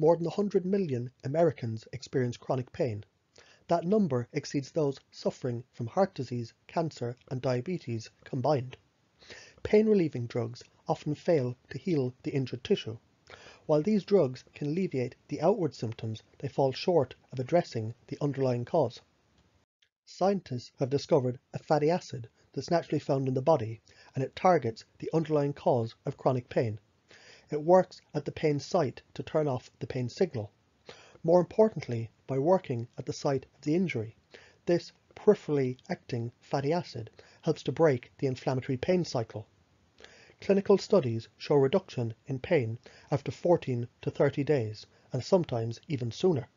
More than 100 million Americans experience chronic pain. That number exceeds those suffering from heart disease, cancer, and diabetes combined. Pain relieving drugs often fail to heal the injured tissue. While these drugs can alleviate the outward symptoms, they fall short of addressing the underlying cause. Scientists have discovered a fatty acid that's naturally found in the body and it targets the underlying cause of chronic pain. It works at the pain site to turn off the pain signal. More importantly, by working at the site of the injury, this peripherally acting fatty acid helps to break the inflammatory pain cycle. Clinical studies show reduction in pain after 14 to 30 days, and sometimes even sooner.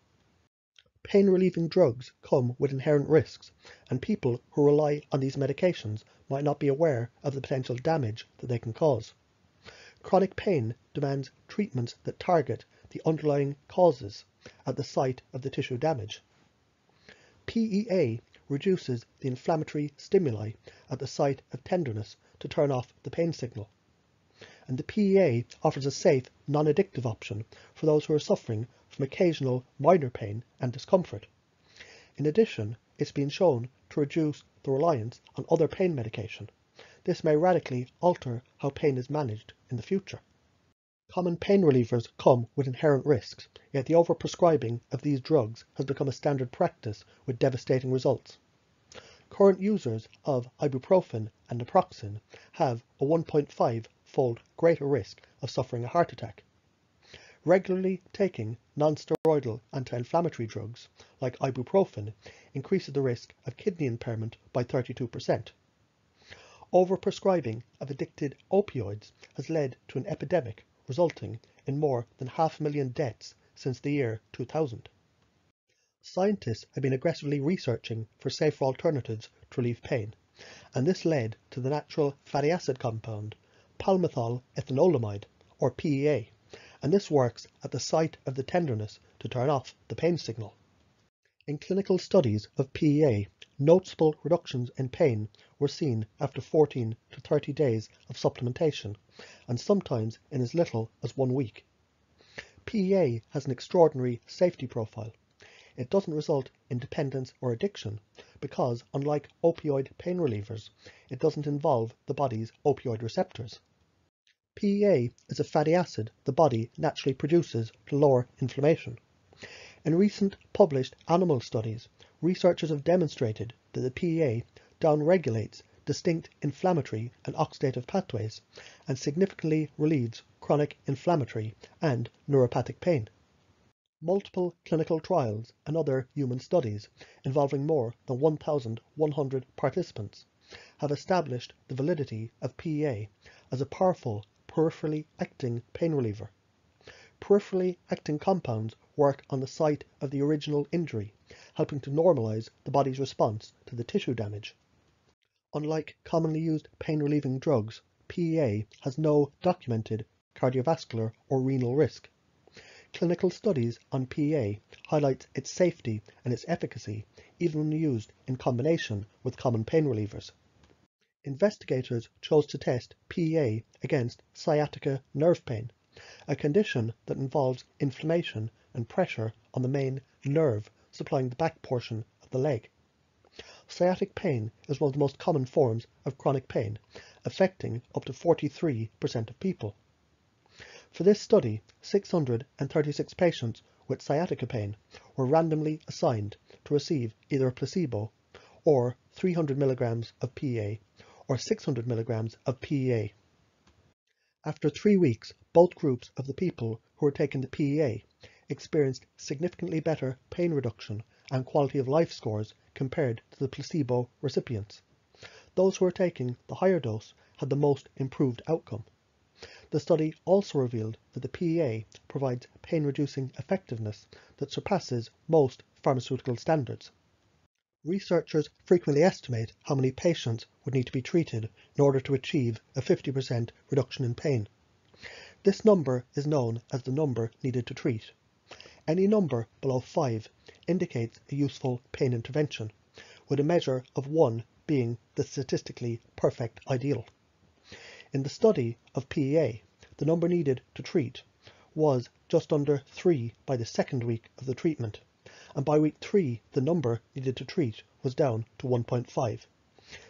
Pain relieving drugs come with inherent risks, and people who rely on these medications might not be aware of the potential damage that they can cause. Chronic pain demands treatments that target the underlying causes at the site of the tissue damage. PEA reduces the inflammatory stimuli at the site of tenderness to turn off the pain signal. And the PEA offers a safe, non-addictive option for those who are suffering from occasional minor pain and discomfort. In addition, it's been shown to reduce the reliance on other pain medication. This may radically alter how pain is managed in the future. Common pain relievers come with inherent risks, yet the overprescribing of these drugs has become a standard practice with devastating results. Current users of ibuprofen and naproxen have a 1.5 fold greater risk of suffering a heart attack. Regularly taking non-steroidal anti-inflammatory drugs like ibuprofen increases the risk of kidney impairment by 32%. Overprescribing of addicted opioids has led to an epidemic resulting in more than half a million deaths since the year 2000. Scientists have been aggressively researching for safer alternatives to relieve pain, and this led to the natural fatty acid compound palmitoyl ethanolamide, or PEA, and this works at the site of the tenderness to turn off the pain signal. In clinical studies of PEA, noticeable reductions in pain were seen after 14 to 30 days of supplementation, and sometimes in as little as one week. PEA has an extraordinary safety profile. It doesn't result in dependence or addiction because, unlike opioid pain relievers, it doesn't involve the body's opioid receptors. PEA is a fatty acid the body naturally produces to lower inflammation. In recent published animal studies, researchers have demonstrated that the PEA downregulates distinct inflammatory and oxidative pathways and significantly relieves chronic inflammatory and neuropathic pain. Multiple clinical trials and other human studies involving more than 1,100 participants have established the validity of PEA as a powerful peripherally acting pain reliever. Peripherally acting compounds work on the site of the original injury, helping to normalize the body's response to the tissue damage. Unlike commonly used pain relieving drugs, PEA has no documented cardiovascular or renal risk. Clinical studies on PEA highlight its safety and its efficacy even when used in combination with common pain relievers. Investigators chose to test PEA against sciatica nerve pain, a condition that involves inflammation and pressure on the main nerve supplying the back portion of the leg. Sciatic pain is one of the most common forms of chronic pain, affecting up to 43% of people. For this study, 636 patients with sciatica pain were randomly assigned to receive either a placebo or 300 mg of PEA or 600 mg of PEA. After three weeks, both groups of the people who were taking the PEA experienced significantly better pain reduction and quality of life scores compared to the placebo recipients. Those who were taking the higher dose had the most improved outcome. The study also revealed that the PEA provides pain-reducing effectiveness that surpasses most pharmaceutical standards. Researchers frequently estimate how many patients would need to be treated in order to achieve a 50% reduction in pain. This number is known as the number needed to treat. Any number below 5 indicates a useful pain intervention, with a measure of 1 being the statistically perfect ideal. In the study of PEA, the number needed to treat was just under 3 by the second week of the treatment, and by week 3 the number needed to treat was down to 1.5.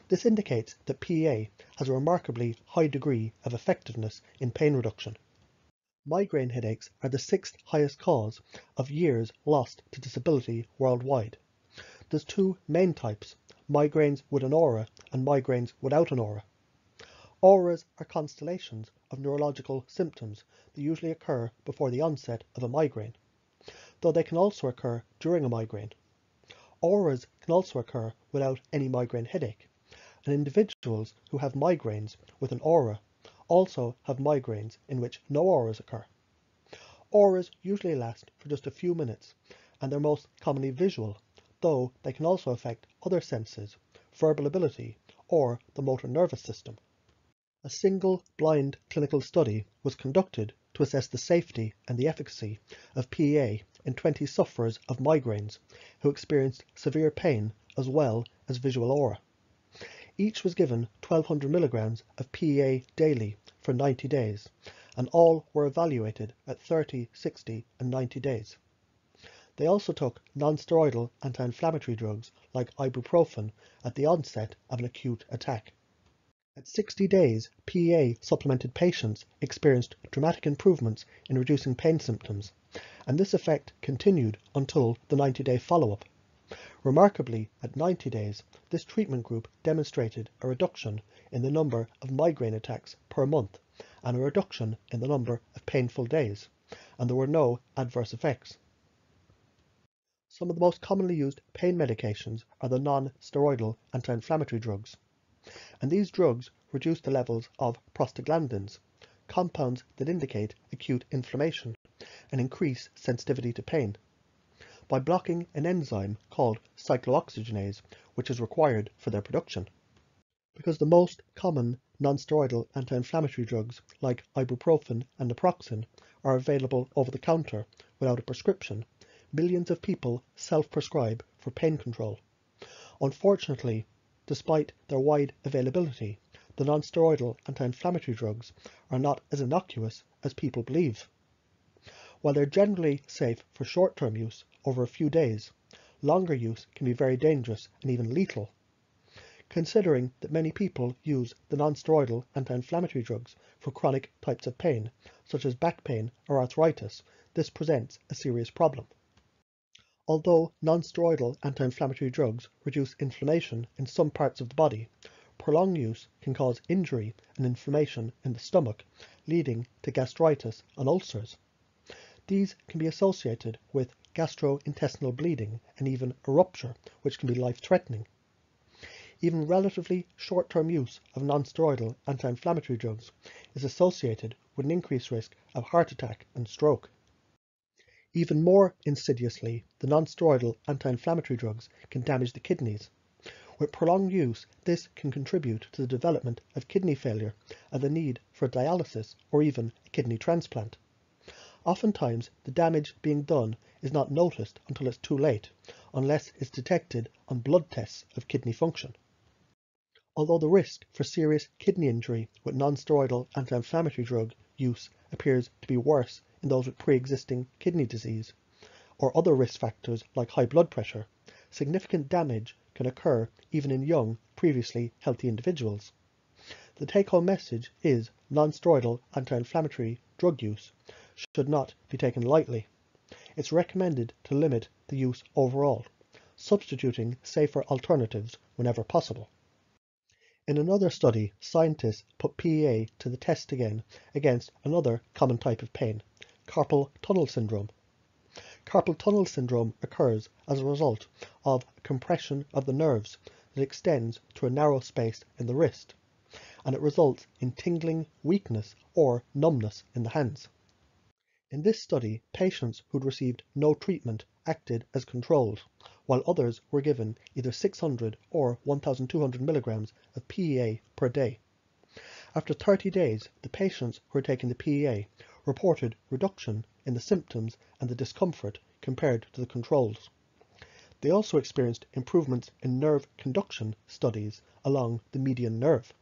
This indicates that PEA has a remarkably high degree of effectiveness in pain reduction. Migraine headaches are the sixth highest cause of years lost to disability worldwide. There's two main types, migraines with an aura and migraines without an aura. Auras are constellations of neurological symptoms that usually occur before the onset of a migraine, though they can also occur during a migraine. Auras can also occur without any migraine headache, and individuals who have migraines with an aura also have migraines in which no auras occur. Auras usually last for just a few minutes, and they're most commonly visual, though they can also affect other senses, verbal ability, or the motor nervous system. A single blind clinical study was conducted to assess the safety and the efficacy of PEA in 20 sufferers of migraines who experienced severe pain as well as visual aura. Each was given 1200 milligrams of PEA daily for 90 days, and all were evaluated at 30, 60, and 90 days. They also took non-steroidal anti-inflammatory drugs like ibuprofen at the onset of an acute attack. At 60 days, PEA supplemented patients experienced dramatic improvements in reducing pain symptoms, and this effect continued until the 90-day follow-up. Remarkably, at 90 days, this treatment group demonstrated a reduction in the number of migraine attacks per month and a reduction in the number of painful days, and there were no adverse effects. Some of the most commonly used pain medications are the non-steroidal anti-inflammatory drugs, and these drugs reduce the levels of prostaglandins, compounds that indicate acute inflammation and increase sensitivity to pain by blocking an enzyme called cyclooxygenase, which is required for their production. Because the most common non-steroidal anti-inflammatory drugs like ibuprofen and naproxen are available over the counter without a prescription, millions of people self-prescribe for pain control. Unfortunately, despite their wide availability, the non-steroidal anti-inflammatory drugs are not as innocuous as people believe. While they're generally safe for short-term use over a few days, longer use can be very dangerous and even lethal. Considering that many people use the non-steroidal anti-inflammatory drugs for chronic types of pain, such as back pain or arthritis, this presents a serious problem. Although non-steroidal anti-inflammatory drugs reduce inflammation in some parts of the body, prolonged use can cause injury and inflammation in the stomach, leading to gastritis and ulcers. These can be associated with gastrointestinal bleeding and even a rupture, which can be life-threatening. Even relatively short-term use of non-steroidal anti-inflammatory drugs is associated with an increased risk of heart attack and stroke. Even more insidiously, the non-steroidal anti-inflammatory drugs can damage the kidneys. With prolonged use, this can contribute to the development of kidney failure and the need for dialysis or even a kidney transplant. Oftentimes, the damage being done is not noticed until it's too late, unless it's detected on blood tests of kidney function. Although the risk for serious kidney injury with non-steroidal anti-inflammatory drug use appears to be worse in those with pre-existing kidney disease or other risk factors like high blood pressure, significant damage can occur even in young, previously healthy individuals. The take-home message is non-steroidal anti-inflammatory drug use should not be taken lightly. It's recommended to limit the use overall, substituting safer alternatives whenever possible. In another study, scientists put PEA to the test again against another common type of pain, carpal tunnel syndrome. Carpal tunnel syndrome occurs as a result of compression of the nerves that extends to a narrow space in the wrist, and it results in tingling, weakness, or numbness in the hands. In this study, patients who'd received no treatment acted as controls, while others were given either 600 or 1200 milligrams of PEA per day. After 30 days, the patients who had taken the PEA reported reduction in the symptoms and the discomfort compared to the controls. They also experienced improvements in nerve conduction studies along the median nerve.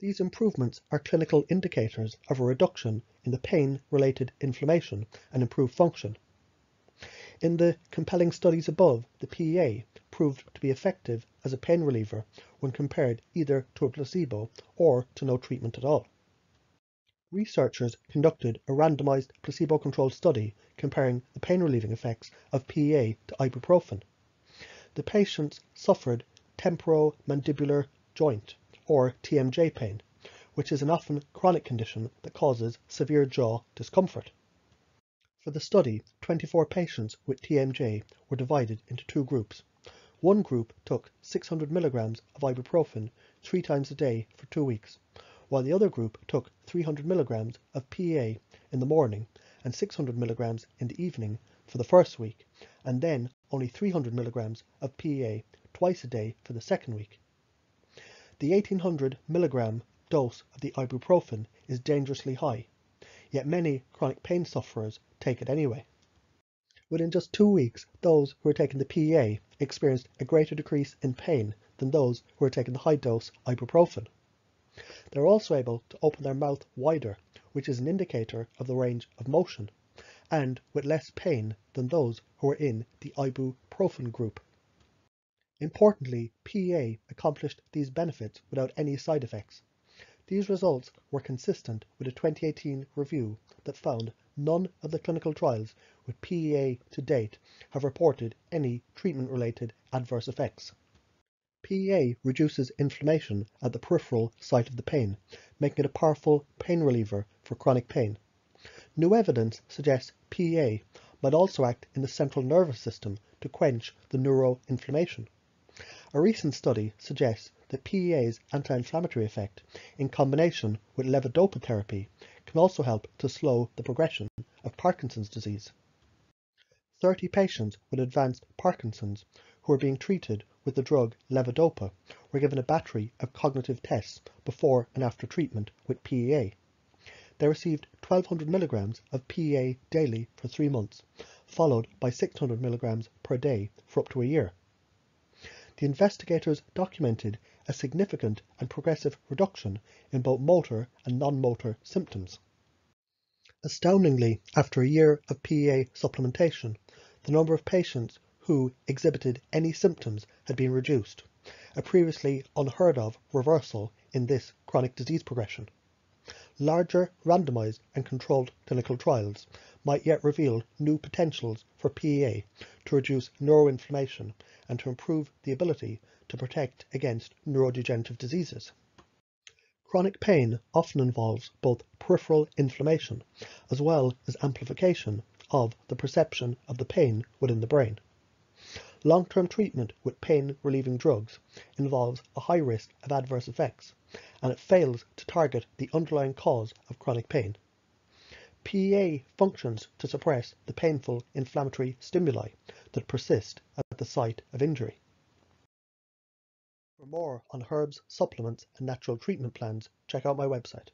These improvements are clinical indicators of a reduction in the pain-related inflammation and improved function. In the compelling studies above, the PEA proved to be effective as a pain reliever when compared either to a placebo or to no treatment at all. Researchers conducted a randomized placebo-controlled study comparing the pain-relieving effects of PEA to ibuprofen. The patients suffered temporomandibular joint or TMJ pain, which is an often chronic condition that causes severe jaw discomfort. For the study, 24 patients with TMJ were divided into two groups. One group took 600 milligrams of ibuprofen three times a day for two weeks, while the other group took 300 milligrams of PEA in the morning and 600 milligrams in the evening for the first week, and then only 300 milligrams of PEA twice a day for the second week. The 1800 milligram dose of the ibuprofen is dangerously high, yet many chronic pain sufferers take it anyway. Within just two weeks, those who were taking the PEA experienced a greater decrease in pain than those who were taking the high dose ibuprofen. They were also able to open their mouth wider, which is an indicator of the range of motion, and with less pain than those who were in the ibuprofen group. Importantly, PEA accomplished these benefits without any side effects. These results were consistent with a 2018 review that found none of the clinical trials with PEA to date have reported any treatment-related adverse effects. PEA reduces inflammation at the peripheral site of the pain, making it a powerful pain reliever for chronic pain. New evidence suggests PEA might also act in the central nervous system to quench the neuroinflammation. A recent study suggests that PEA's anti-inflammatory effect, in combination with levodopa therapy, can also help to slow the progression of Parkinson's disease. 30 patients with advanced Parkinson's who were being treated with the drug levodopa were given a battery of cognitive tests before and after treatment with PEA. They received 1200 milligrams of PEA daily for three months, followed by 600 milligrams per day for up to a year the investigators documented a significant and progressive reduction in both motor and non-motor symptoms. Astoundingly, after a year of PEA supplementation, the number of patients who exhibited any symptoms had been reduced, a previously unheard of reversal in this chronic disease progression. Larger randomized and controlled clinical trials might yet reveal new potentials for PEA to reduce neuroinflammation and to improve the ability to protect against neurodegenerative diseases. Chronic pain often involves both peripheral inflammation as well as amplification of the perception of the pain within the brain. Long-term treatment with pain-relieving drugs involves a high risk of adverse effects, and it fails to target the underlying cause of chronic pain. PEA functions to suppress the painful inflammatory stimuli that persist at the site of injury. For more on herbs, supplements, and natural treatment plans, check out my website.